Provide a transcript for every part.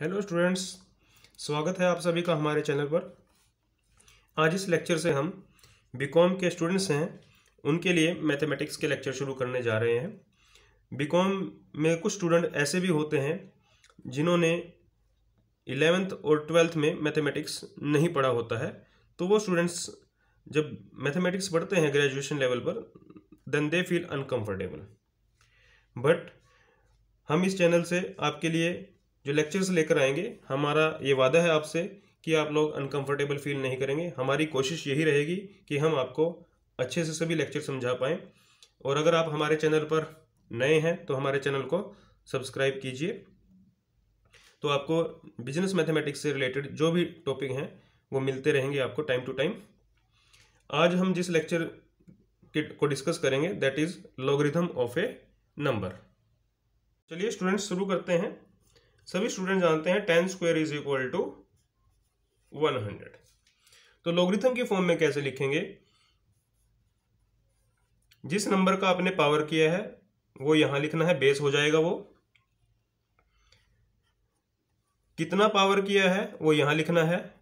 Hello students स्वागत है आप सभी का हमारे चैनल पर। आज इस लेक्चर से हम बीकॉम के स्टूडेंट्स हैं। उनके लिए मैथमेटिक्स के लेक्चर शुरू करने जा रहे हैं। बीकॉम में कुछ स्टूडेंट ऐसे भी होते हैं जिन्होंने इलेवेंथ और ट्वेल्थ में मैथमेटिक्स नहीं पढ़ा होता है। तो वो स्टूडेंट्स जब मैथमेटिक्स पढ़ते हैं ग्रेजुएशन लेवल पर then they feel uncomfortable but हम इस चैनल से आपके लिए जो लेक्चर्स लेकर आएँगे, हमारा ये वादा है आपसे कि आप लोग अनकंफर्टेबल फील नहीं करेंगे। हमारी कोशिश यही रहेगी कि हम आपको अच्छे से सभी लेक्चर समझा पाएँ। और अगर आप हमारे चैनल पर नए हैं तो हमारे चैनल को सब्सक्राइब कीजिए। तो आपको बिज़नेस मैथमेटिक्स से रिलेटेड जो भी टॉपिक हैं, वो मिलते रहेंगे आपको टाइम टू टाइम आज हम जिस लेक्चर को डिस्कस करेंगे that is logarithm of a number चलिए स्टूडेंट्स शुरू करते हैं। सभी स्टूडेंट जानते हैं ten square is equal to one hundred तो लोगरिथम की फॉर्म में कैसे लिखेंगे? जिस नंबर का आपने पावर किया है, वो यहाँ लिखना है बेस हो जाएगा वो। कितना पावर किया है, वो यहाँ लिखना है।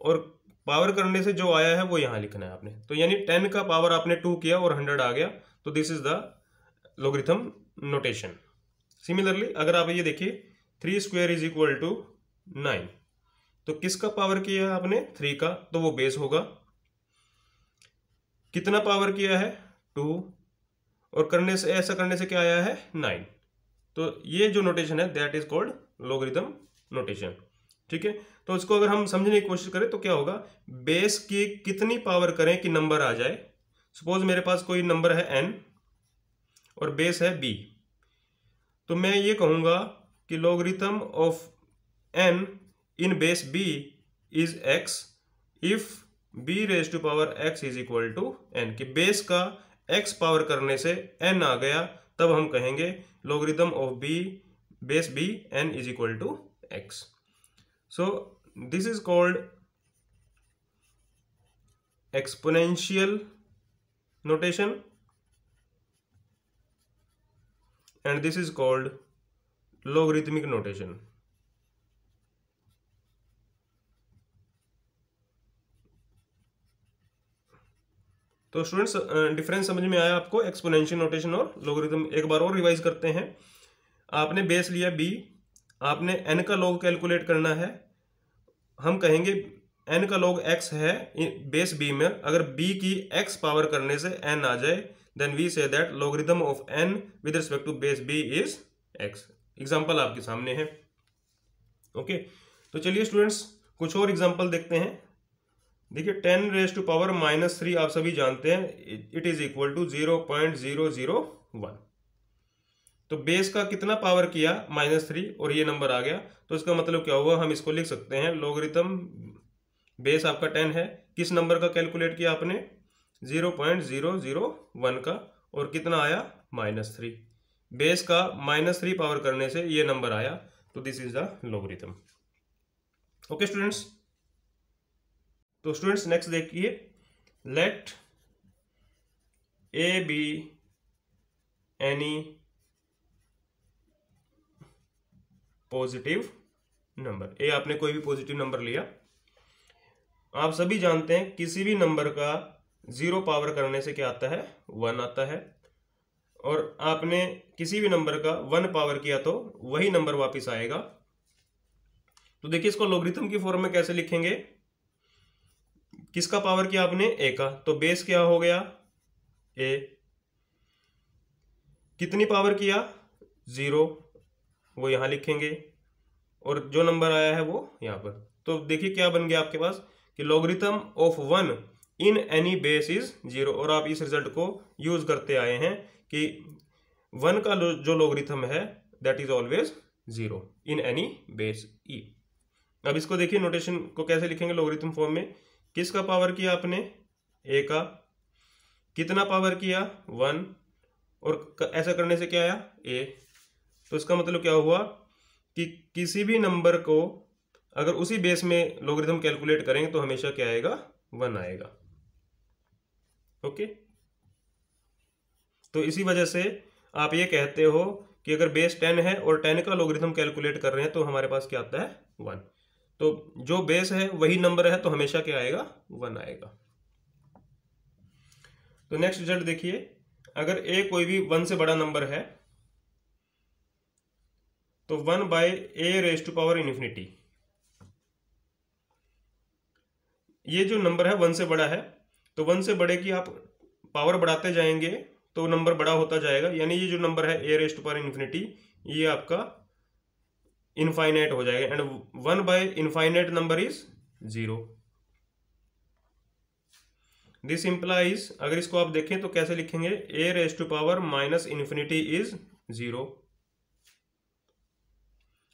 और पावर करने से जो आया है, वो यहाँ लिखना है आपने। तो यानी टेन का पावर आपने टू किया और हंड्रेड आ गया। तो this is the logarithm notation similarly अगर आप ये देखिए three square is equal to nine. तो किसका पावर किया है आपने? थ्री का। तो वो बेस होगा। कितना पावर किया है? टू। और करने से, ऐसा करने से क्या आया है? नाइन। तो ये जो नोटेशन है that is called logarithm notation ठीक है? तो इसको अगर हम समझने की कोशिश करें तो क्या होगा? बेस की कितनी पावर करें कि नंबर आ जाए? सपोज़ मेरे पास कोई नंबर है एन और बेस है बी तो मैं ये कहूँगा कि logarithm of N in base B is X, if B raise to power X is equal to N, कि बेस का एक्स पावर करने से एन आ गया, तब हम कहेंगे logarithm of B base B N is equal to X so this is called exponential notation and this is called logarithmic notation तो स्टूडेंट्स डिफरेंस समझ में आया आपको? एक्सपोनेंशियल नोटेशन और लोगरिथम एक बार और रिवाइज करते हैं। आपने बेस लिया बी आपने एन का लॉग कैलकुलेट करना है। हम कहेंगे एन का लॉग एक्स है बेस बी में। अगर बी की एक्स पावर करने से एन आ जाए then we say that logarithm of N with respect to base B is X example आपके सामने है। ओके तो चलिए स्टूडेंट्स कुछ और एग्ज़ाम्पल देखते हैं। देखिए ten raise to power minus three आप सभी जानते हैं। It is equal to zero point zero zero one तो बेस का कितना पावर किया? माइनस थ्री और ये नंबर आ गया। तो इसका मतलब क्या हुआ? हम इसको लिख सकते हैं। लोगरिथम बेस आपका टेन है। किस नंबर का कैलकुलेट किया आपने? Zero point zero zero one का। और कितना आया? माइनस थ्री बेस का माइनस थ्री पावर करने से ये नंबर आया तो this is the logarithm okay students तो स्टूडेंट्स नेक्स्ट देखिए। Let a be any positive number a आपने कोई भी पॉजिटिव नंबर लिया। आप सभी जानते हैं, किसी भी नंबर का ज़ीरो पावर करने से क्या आता है? वन आता है। और आपने किसी भी नंबर का वन पावर किया तो वही नंबर वापस आएगा। तो देखिए इसको लोगरिथम की फॉर्म में कैसे लिखेंगे? किसका पावर किया आपने? ए का। तो बेस क्या हो गया? ए कितनी पावर किया? ज़ीरो वो यहाँ लिखेंगे। और जो नंबर आया है वो यहाँ पर। तो देखिए क्या बन गया आपके पास? कि logarithm of one in any base is zero और आप इस रिज़ल्ट को यूज़ करते आए हैं। कि वन का जो लोगरिथम है that is always zero in any base ई अब इसको देखिए नोटेशन को कैसे लिखेंगे लोगरिथम फॉर्म में? किसका पावर किया आपने? ए का। कितना पावर किया? वन और ऐसा करने से क्या आया? ए तो इसका मतलब क्या हुआ? कि किसी भी नंबर को अगर उसी बेस में लोगरिथम कैलकुलेट करेंगे तो हमेशा क्या आएगा? वन आएगा। Okay okay? तो इसी वजह से आप ये कहते हो कि अगर बेस टेन है और टेन का लोगरिथम कैलकुलेट कर रहे हैं तो हमारे पास क्या आता है? वन तो जो बेस है, वही नंबर है तो हमेशा क्या आएगा? वन आएगा। तो नेक्स्ट रिज़ल्ट देखिए। अगर ए कोई भी वन से बड़ा नंबर है तो one by a raise to power infinity ये जो नंबर है वन से बड़ा है तो वन से बड़े की आप पावर बढ़ाते जाएँगे तो नंबर बड़ा होता जाएगा। यानी ये जो नंबर है ए रेस्ट पावर इन्फिनिटी ये आपका इनफाइनाइट हो जाएगा। And one by infinite number is zero this implies अगर इसको आप देखें तो कैसे लिखेंगे? A raise to power minus infinity is zero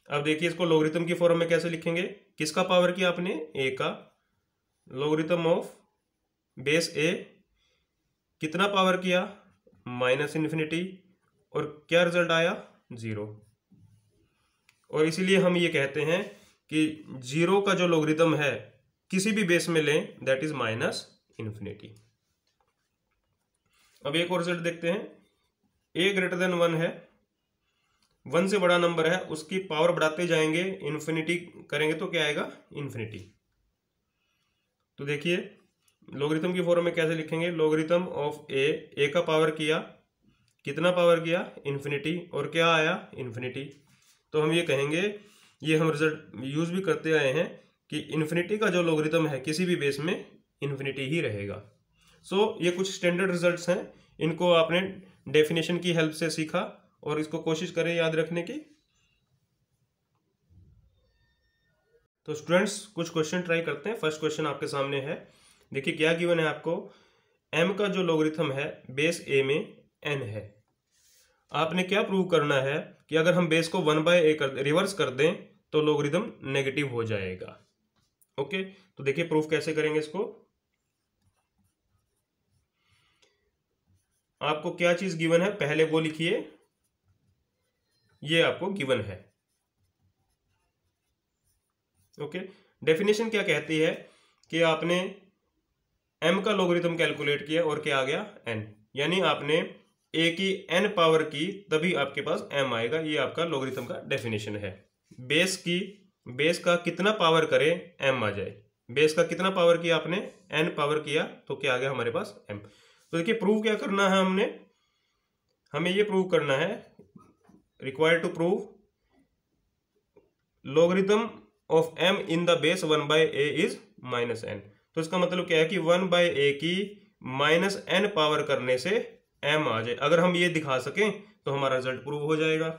अब देखिए इसको लोगरिथम की फॉर्म में कैसे लिखेंगे? किसका पावर किया आपने? ए का। लोगरिथम ऑफ़ बेस ए कितना पावर किया? माइनस इन्फिनिटी और क्या रिज़ल्ट आया? ज़ीरो। और इसीलिए हम ये कहते हैं कि ज़ीरो का जो लोगरिथम है, किसी भी बेस में लें दैट इज़ माइनस इन्फिनिटी अब एक और रिज़ल्ट देखते हैं। ए ग्रेटर देन वन है। वन से बड़ा नंबर है, उसकी पावर बढ़ाते जाएँगे इन्फिनिटी करेंगे तो क्या आएगा? इन्फिनिटी तो देखिए लोगरिथम की फॉर्म में कैसे लिखेंगे? लोगरिथम ऑफ़ ए ए का पावर किया कितना पावर किया? इन्फिनिटी और क्या आया? इन्फिनिटी तो हम ये कहेंगे ये हम रिज़ल्ट यूज़ भी करते आए हैं कि इन्फिनिटी का जो लोगरिथम है किसी भी बेस में इन्फिनिटी ही रहेगा। सो so, ये कुछ स्टैंडर्ड रिजल्ट्स हैं। इनको आपने डेफिनेशन की हेल्प से सीखा और इसको कोशिश करें याद रखने की। तो स्टूडेंट्स कुछ क्वेश्चन ट्राई करते हैं। फ़र्स्ट क्वेश्चन आपके सामने है। देखिए, क्या गिवन है आपको? एम का जो लोगरिथम है बेस ए में एन है। आपने क्या प्रूव करना है कि अगर हम बेस को वन बाय ए कर रिवर्स कर दें तो लोगरिथम नेगेटिव हो जाएगा। ओके तो देखिए प्रूफ कैसे करेंगे इसको? आपको क्या चीज़ गिवन है? पहले वो लिखिए। ये आपको गिवन है। ओके डेफिनेशन क्या कहती है कि आपने m का लोगरिथम कैलकुलेट किया और क्या आ गया? एन यानी आपने ए की एन पावर की, तभी आपके पास एम आएगा। ये आपका लोगरिथम का डेफिनेशन है। बेस की बेस का कितना पावर करे एम आ जाए। बेस का कितना पावर किया आपने? एन पावर किया तो क्या आ गया हमारे पास एम तो देखिए प्रूव क्या करना है हमने? हमें ये प्रूव करना है। Required to prove logarithm of m in the base one by a is minus n तो इसका मतलब क्या है कि वन बाय ए की माइनस एन पावर करने से एम आ जाए। अगर हम ये दिखा सकें तो हमारा रिज़ल्ट प्रूव हो जाएगा।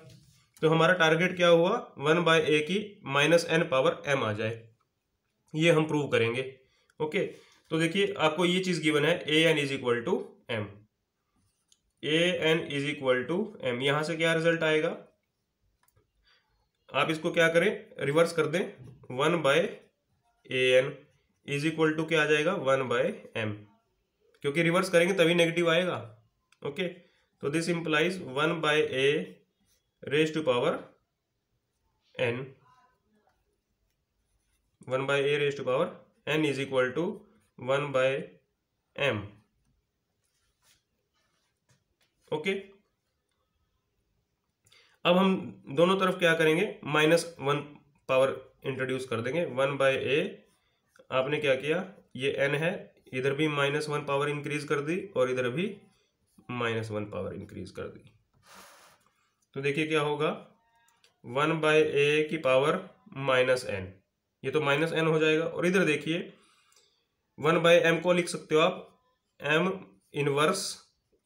तो हमारा टारगेट क्या हुआ? वन बाय ए की माइनस एन पावर एम आ जाए। ये हम प्रूव करेंगे। ओके? तो देखिए, आपको ये चीज़ गिवन है, a n is equal to m. A n is equal to m. यहाँ से क्या रिज़ल्ट आएगा? आप इसको क्या करें? रिवर्स कर दें। One by a n. Is equal to क्या आ जाएगा? वन बाय एम क्योंकि रिवर्स करेंगे तभी नेगेटिव आएगा। ओके तो this implies one by a raise to power n one by a raise to power n is equal to one by m okay अब हम दोनों तरफ़ क्या करेंगे? माइनस वन पावर इंट्रोड्यूस कर देंगे। वन बाय ए आपने क्या किया? ये एन है, इधर भी माइनस वन पावर इंक्रीज कर दी और इधर भी माइनस वन पावर इंक्रीज कर दी। तो देखिए क्या होगा? वन बाय ए की पावर माइनस एन ये तो माइनस एन हो जाएगा और इधर देखिए वन बाय एम को लिख सकते हो आप। एम इनवर्स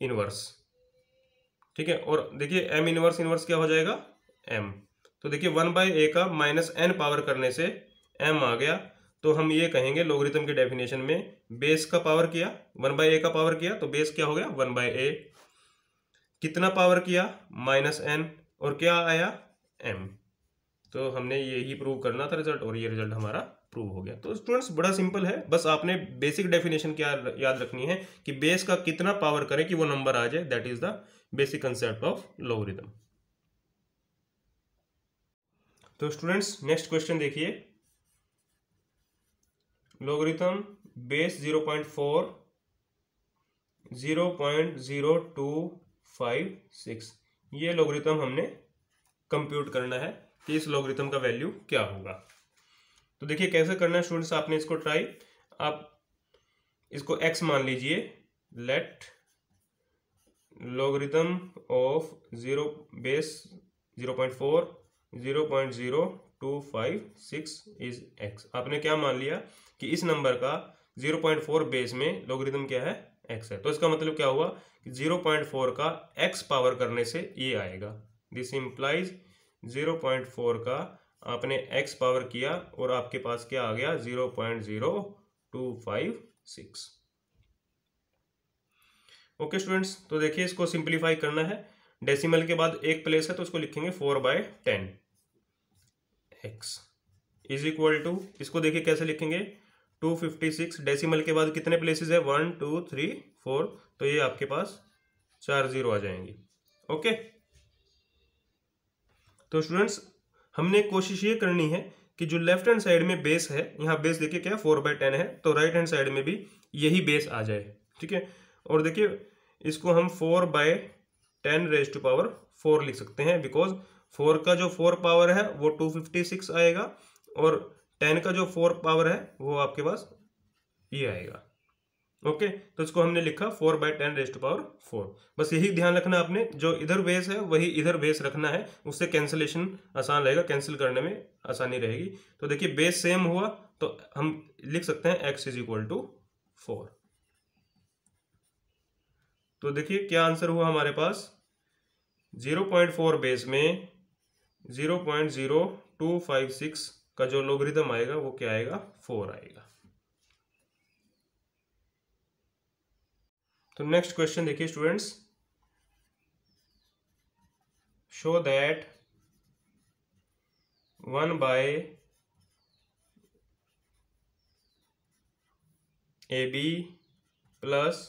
इनवर्स ठीक है? और देखिए एम इनवर्स इनवर्स क्या हो जाएगा? एम तो देखिए वन बाय ए का माइनस एन पावर करने से एम आ गया। तो हम ये कहेंगे लोगरिथम के डेफिनेशन में बेस का पावर किया वन बाय ए का पावर किया तो बेस क्या हो गया? वन बाय ए कितना पावर किया? माइनस एन और क्या आया? एम तो हमने यही प्रूव करना था रिज़ल्ट और ये रिज़ल्ट हमारा प्रूव हो गया। तो स्टूडेंट्स बड़ा सिंपल है। बस आपने बेसिक डेफिनेशन क्या याद रखनी है कि बेस का कितना पावर करें कि वो नंबर आ जाए। That is the basic concept of logarithm तो स्टूडेंट्स नेक्स्ट क्वेश्चन देखिए। Logarithm base zero point four zero point zero two five six ये लोगरिथम हमने कंप्यूट करना है कि इस लोगरिथम का वैल्यू क्या होगा। तो देखिए कैसे करना है स्टूडेंट्स आपने इसको ट्राई आप इसको एक्स मान लीजिए। Let logarithm of zero base zero point four zero point zero two five six is x आपने क्या मान लिया? कि इस नंबर का ज़ीरो पॉइंट फोर बेस में लॉगरिथम क्या है? एक्स है। तो इसका मतलब क्या हुआ? कि ज़ीरो पॉइंट फोर का एक्स पावर करने से ये आएगा। दिस पॉइंट फोर का आपने एक्स पावर किया और आपके पास क्या आ गया? Zero point zero two five six. Okay students तो देखिए इसको सिंप्लीफाई करना है। डेसिमल के बाद एक प्लेस है तो उसको लिखेंगे four by ten x is equal to इसको देखिए कैसे लिखेंगे? टू फिफ्टी सिक्स डेसिमल के बाद कितने प्लेसेस है? वन टू थ्री फोर तो ये आपके पास चार ज़ीरो आ जाएँगी। ओके तो स्टूडेंट्स हमने कोशिश ये करनी है कि जो लेफ़्ट हैंड साइड में बेस है, यहाँ बेस देखिए क्या फोर बाय टेन है। तो राइट हैंड साइड में भी यही बेस आ जाए। ठीक है? और देखिए, इसको हम four by ten raise to power four लिख सकते हैं बिकॉज़ फोर का जो फोर पावर है, वो टू फिफ्टी सिक्स आएगा और टेन का जो फोर पावर है, वो आपके पास ये आएगा। ओके तो इसको हमने लिखा four by ten raised power four. बस यही ध्यान रखना आपने, जो इधर बेस है, वही इधर बेस रखना है, उससे कैंसिलेशन आसान रहेगा कैंसिल करने में आसानी रहेगी। तो देखिए, बेस सेम हुआ तो हम लिख सकते हैं x is equal to four तो देखिए, क्या आंसर हुआ हमारे पास? ज़ीरो पॉइंट फोर बेस में zero point zero two five six का जो लोगरिदम आएगा, वो क्या आएगा? फोर आएगा। तो नेक्स्ट क्वेश्चन देखिए students show that one by a b plus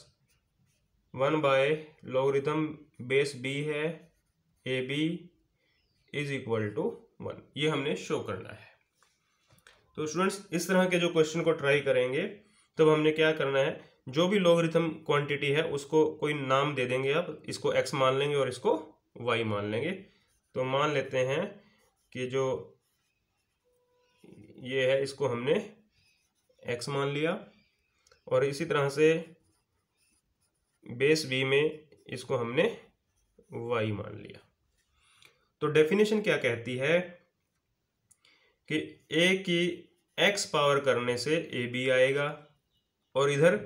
one by logarithm base b है a b is equal to one ये हमने शो करना है। तो स्टूडेंट्स इस तरह के जो क्वेश्चन को ट्राई करेंगे, तब हमने क्या करना है? जो भी लॉगरिथम क्वांटिटी है, उसको कोई नाम दे देंगे आप, इसको एक्स मान लेंगे और इसको वाई मान लेंगे। तो मान लेते हैं कि जो ये है, इसको हमने एक्स मान लिया और इसी तरह से बेस बी में इसको हमने वाई मान लिया। तो डेफिनेशन क्या कहती है? कि ए की एक्स पावर करने से ए बी आएगा और इधर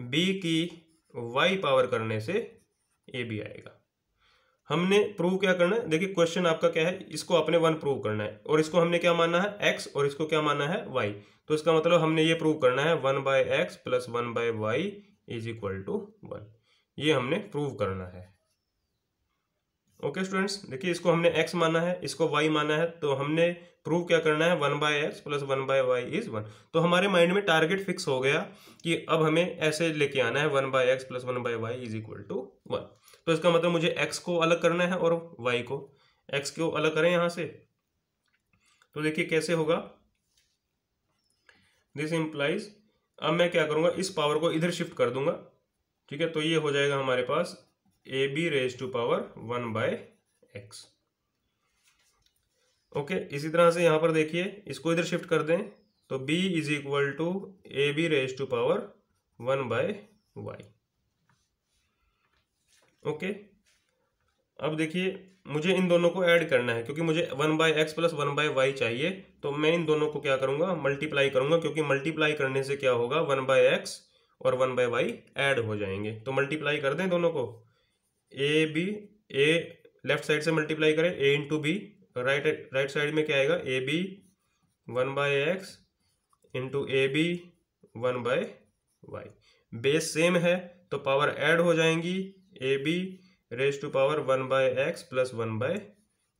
बी की वाई पावर करने से ए बी आएगा। हमने प्रूव क्या करना है? देखिए क्वेश्चन आपका क्या है? इसको अपने वन प्रूव करना है। और इसको हमने क्या माना है? एक्स और इसको क्या माना है? वाई तो इसका मतलब हमने ये प्रूव करना है one by x plus one by y is equal to one ये हमने प्रूव करना है। ओके स्टूडेंट्स देखिए, इसको हमने एक्स माना है, इसको वाई माना है तो हमने प्रूव क्या करना है? One by x plus one by y is one तो हमारे माइंड में टारगेट फिक्स हो गया कि अब हमें ऐसे लेके आना है one by x plus one by y is equal to one तो इसका मतलब मुझे एक्स को अलग करना है और वाई को। एक्स को अलग करें यहाँ से। तो देखिए, कैसे होगा? दिस इंप्लाइज अब मैं क्या करूँगा? इस पावर को इधर शिफ्ट कर दूँगा। ठीक है तो ये हो जाएगा हमारे पास a b raise to power one by x. Okay, इसी तरह से यहाँ पर देखिए, इसको इधर शिफ्ट कर दें तो b is equal to a b raise to power one by y okay, अब देखिए, मुझे इन दोनों को ऐड करना है, क्योंकि मुझे one by x plus one by y चाहिए तो मैं इन दोनों को क्या करूँगा मल्टीप्लाई करूँगा, क्योंकि मल्टीप्लाई करने से क्या होगा वन बाय एक्स और वन बाय वाई ऐड हो जाएँगे। तो मल्टीप्लाई कर दें दोनों को। A b a left side से मल्टीप्लाई करें a into b right right side में क्या आएगा? A b one by x into a b one by y base same है तो पावर ऐड हो जाएँगी a b raise to power one by x plus one by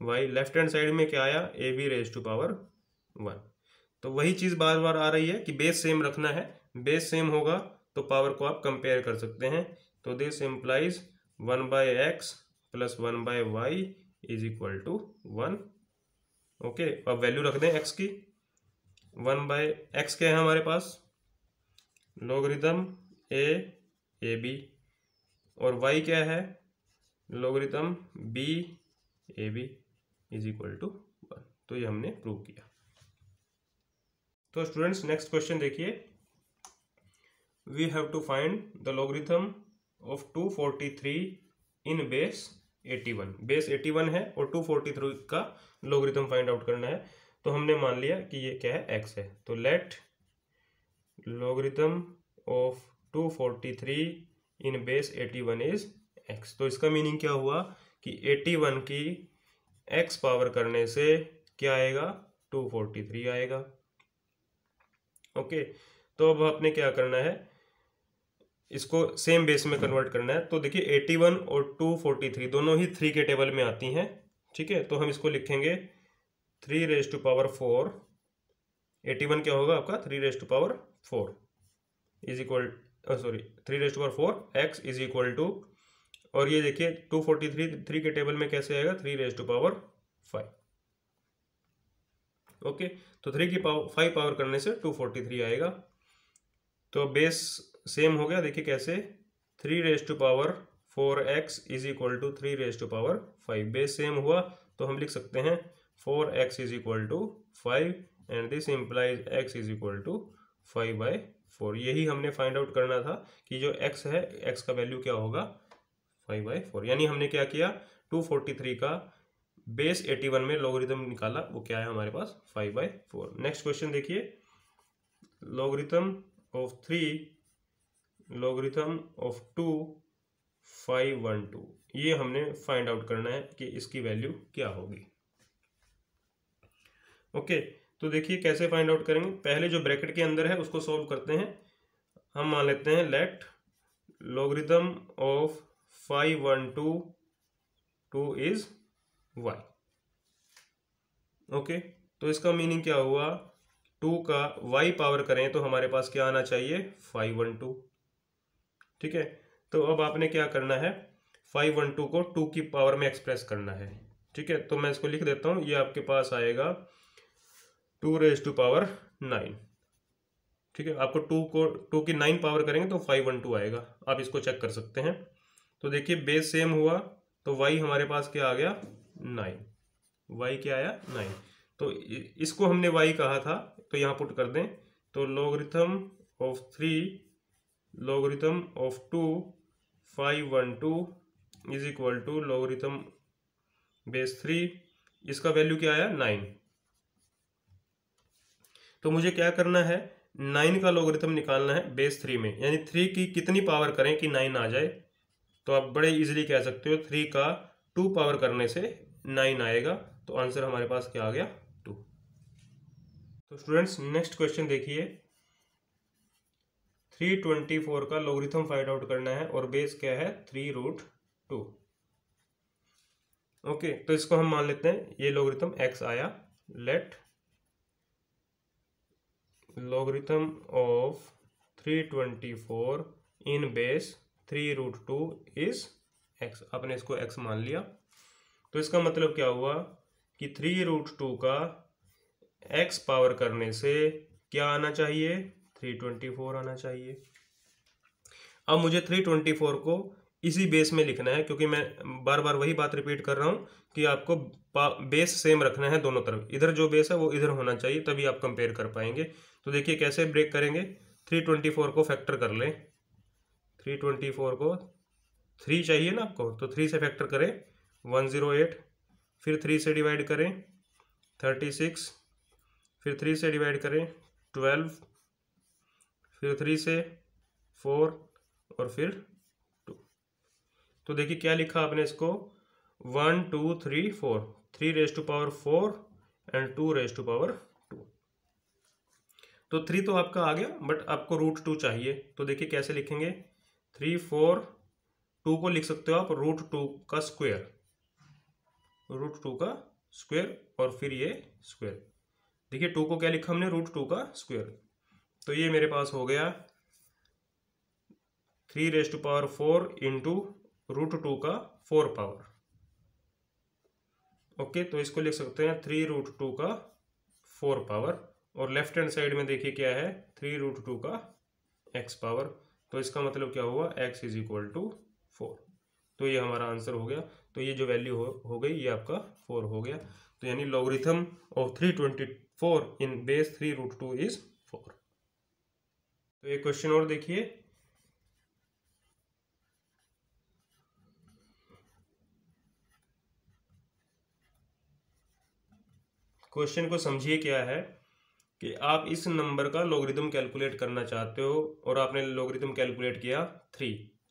y left hand side में क्या आया? A b raise to power one तो वही चीज़ बार बार आ रही है कि बेस सेम रखना है। बेस सेम होगा तो पावर को आप कंपेयर कर सकते हैं। तो this implies one by x plus one by y is equal to one. Okay, अब वैल्यू रख दें एक्स की। वन बाय एक्स क्या है हमारे पास? Logarithm A A B. और वाई क्या है? Logarithm b, a b is equal to one. तो ये हमने प्रूव किया। तो स्टूडेंट्स, नेक्स्ट क्वेश्चन देखिए। We have to find the logarithm of 243 in base 81 base 81 है और 243 का लॉगरिथम फाइंड आउट करना है। तो हमने मान लिया कि ये क्या है? एक्स है। तो let logarithm of 243 in base 81 is x तो इसका मीनिंग क्या हुआ? कि 81 की एक्स पावर करने से क्या आएगा? 243 आएगा। ओके तो अब आपने क्या करना है? इसको सेम बेस में कन्वर्ट करना है। तो देखिए 81 और 243 दोनों ही थ्री के टेबल में आती हैं ठीक है? तो हम इसको लिखेंगे three raise to power four eighty one क्या होगा आपका? Three raise to power four is equal sorry three raise to power four x is equal to और ये देखिए टू फोर्टी थ्री थ्री के टेबल में कैसे आएगा? Three raise to power five okay? तो थ्री की पावर फाइव पावर करने से टू फोर्टी थ्री आएगा। तो बेस सेम हो गया, देखिए कैसे? Three raise to power four x is equal to three raise to power five base same हुआ तो हम लिख सकते हैं four x is equal to five and this implies x is equal to five by four यही हमने find out करना था कि जो एक्स है एक्स का वैल्यू क्या होगा? फाइव बाई फोर यानी हमने क्या किया? टू फोर्टी थ्री का बेस एटी वन में लॉगरिथम निकाला, वो क्या है हमारे पास? Five by four next question देखिए। Logarithm of three logarithm of two five one two ये हमने फाइंड आउट करना है कि इसकी वैल्यू क्या होगी। ओके तो देखिए कैसे फाइंड आउट करेंगे। पहले जो ब्रैकेट के अंदर है, उसको सॉल्व करते हैं। हम मान लेते हैं let logarithm of five one two two is y okay तो इसका मीनिंग क्या हुआ? टू का वाई पावर करें तो हमारे पास क्या आना चाहिए? फाइव वन टू ठीक है? तो अब आपने क्या करना है? फाइव वन टू को टू की पावर में एक्सप्रेस करना है। ठीक है? तो मैं इसको लिख देता हूँ। ये आपके पास आएगा two raise to power nine ठीक है? आपको टू को टू की नाइन पावर करेंगे तो फाइव वन टू आएगा। आप इसको चेक कर सकते हैं। तो देखिए बेस सेम हुआ तो वाई हमारे पास क्या आ गया? नाइन वाई क्या आया? नाइन तो इसको हमने वाई कहा था तो यहाँ पुट कर दें। तो logarithm of three logarithm of two five one two is equal to logarithm base three इसका वैल्यू क्या आया? नाइन तो मुझे क्या करना है? नाइन का लोगरिथम निकालना है बेस थ्री में। यानी थ्री की कितनी पावर करें कि नाइन आ जाए? तो आप बड़े इजीली कह सकते हो थ्री का टू पावर करने से नाइन आएगा। तो आंसर हमारे पास क्या आ गया? टू तो स्टूडेंट्स नेक्स्ट क्वेश्चन देखिए। थ्री ट्वेंटी फोर का लोगरिथम फाइंड आउट करना है और बेस क्या है? थ्री रूट टू ओके तो इसको हम मान लेते हैं, ये लोगरिथम एक्स आया। Late logarithm of 324 in base three root two is x आपने इसको एक्स मान लिया। तो इसका मतलब क्या हुआ कि थ्री रूट टू का एक्स पावर करने से क्या आना चाहिए? थ्री ट्वेंटी फोर आना चाहिए। अब मुझे थ्री ट्वेंटी फोर को इसी बेस में लिखना है, क्योंकि मैं बार बार वही बात रिपीट कर रहा हूँ कि आपको बेस सेम रखना है दोनों तरफ़। इधर जो बेस है वो इधर होना चाहिए, तभी आप कंपेयर कर पाएँगे। तो देखिए कैसे ब्रेक करेंगे? थ्री ट्वेंटी फोर को फैक्टर कर लें। थ्री ट्वेंटी फोर को थ्री चाहिए ना आपको? तो थ्री से फैक्टर करें वन ज़ीरो एट फिर थ्री से डिवाइड करें थर्टी सिक्स फिर थ्री से डिवाइड करें ट्वेल्व फिर थ्री से फोर और फिर टू तो देखिए क्या लिखा आपने इसको? One two three four three raise to power four and two raise to power two तो थ्री तो आपका आ गया बट आपको रूट टू चाहिए। तो देखिए कैसे लिखेंगे? थ्री फोर टू को लिख सकते हो आप रूट टू का स्क्वेयर रूट टू का स्क्वेयर और फिर ये स्क्वेयर देखिए टू को क्या लिखा हमने? रूट टू का स्क्वेयर तो ये मेरे पास हो गया three raise to power four into root two का फोर पावर ओके तो इसको लिख सकते हैं थ्री रूट टू का फोर पावर और लेफ़्ट हैंड साइड में देखिए क्या है? थ्री रूट टू का एक्स पावर तो इसका मतलब क्या हुआ? X is equal to four तो ये हमारा आंसर हो गया। तो ये जो वैल्यू हो हो गई, ये आपका फोर हो गया। तो यानी logarithm of three twenty four in base three root two is तो एक क्वेश्चन और देखिए। क्वेश्चन को समझिए क्या है कि आप इस नंबर का लॉगरिथम कैलकुलेट करना चाहते हो और आपने लॉगरिथम कैलकुलेट किया थ्री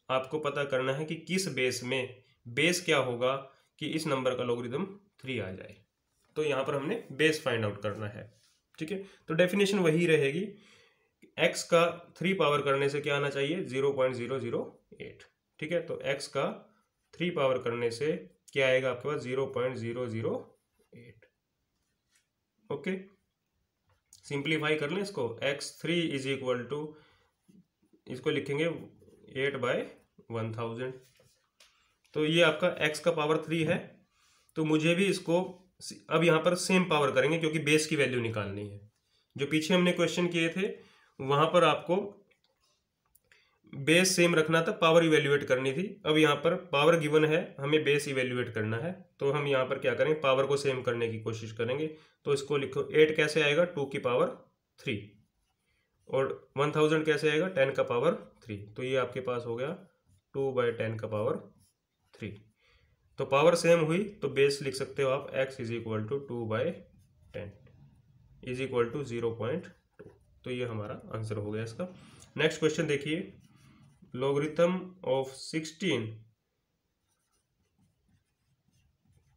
आपको पता करना है कि किस बेस में बेस क्या होगा कि इस नंबर का लॉगरिथम थ्री आ जाए। तो यहाँ पर हमने बेस फाइंड आउट करना है, ठीक है? तो डेफिनेशन वही रहेगी एक्स का थ्री पावर करने से क्या आना चाहिए? Zero point zero zero eight ठीक है? तो एक्स का थ्री पावर करने से क्या आएगा आपके पास? Zero point zero zero eight okay simplify कर लें इसको. X three is equal to इसको लिखेंगे एट बाय वन थाउज़ेंड तो ये आपका एक्स का पावर थ्री है। तो मुझे भी इसको अब यहाँ पर सेम पावर करेंगे क्योंकि बेस की वैल्यू निकालनी है। जो पीछे हमने क्वेश्चन किए थे वहाँ पर आपको बेस सेम रखना था पावर इवेल्युएट करनी थी। अब यहाँ पर पावर गिवन है, हमें बेस इवेल्युएट करना है। तो हम यहाँ पर क्या करेंगे पावर को सेम करने की कोशिश करेंगे। तो इसको लिखो एट कैसे आएगा? टू की पावर थ्री और वन थाउज़ेंड कैसे आएगा? टेन का पावर थ्री तो ये आपके पास हो गया टू बाई टेन का पावर थ्री तो पावर सेम हुई तो बेस लिख सकते हो आप x is equal to two by ten is equal to zero point तो ये हमारा आंसर हो गया इसका। नेक्स्ट क्वेश्चन देखिए। लॉगरिथम ऑफ़ सिक्सटीन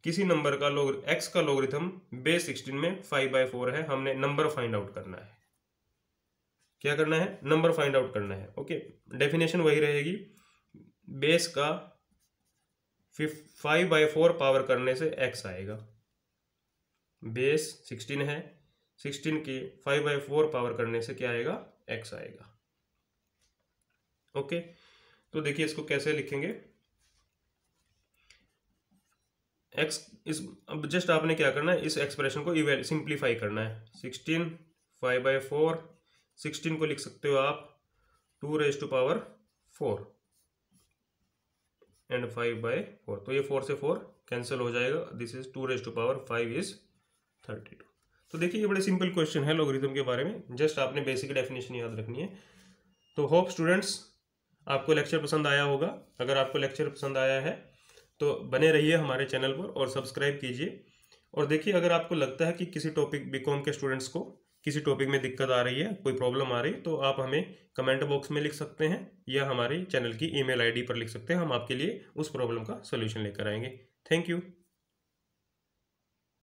किसी नंबर का लोग एक्स का लोगरिथम बेस सिक्सटीन में फाइव बाई फोर है। हमने नंबर फाइंड आउट करना है। क्या करना है? नंबर फाइंड आउट करना है। ओके डेफिनेशन वही रहेगी। बेस का फाइव बाई फोर पावर करने से एक्स आएगा। बेस सिक्सटीन है। सिक्सटीन की फाइव बाई फोर पावर करने से क्या आएगा? एक्स आएगा। ओके? तो देखिए इसको कैसे लिखेंगे? एक्स इस, अब जस्ट आपने क्या करना है? इस एक्सप्रेशन को इवेल सिंप्लीफाई करना है। Sixteen, five by four, sixteen को लिख सकते हो आप। Two raise to power four and five by four तो ये फोर से फोर कैंसिल हो जाएगा। This is two raise to power five is thirty two तो देखिए, ये बड़े सिंपल क्वेश्चन है लोगरिथम के बारे में। जस्ट आपने बेसिक डेफिनेशन याद रखनी है। तो होप स्टूडेंट्स आपको लेक्चर पसंद आया होगा। अगर आपको लेक्चर पसंद आया है तो बने रहिए हमारे चैनल पर और सब्सक्राइब कीजिए। और देखिए, अगर आपको लगता है कि किसी टॉपिक बीकॉम के स्टूडेंट्स को किसी टॉपिक में दिक्कत आ रही है, कोई प्रॉब्लम आ रही है तो आप हमें कमेंट बॉक्स में लिख सकते हैं या हमारे चैनल की ईमेल आईडी पर लिख सकते हैं। हम आपके लिए उस प्रॉब्लम का सोल्यूशन लेकर आएँगे। Thank you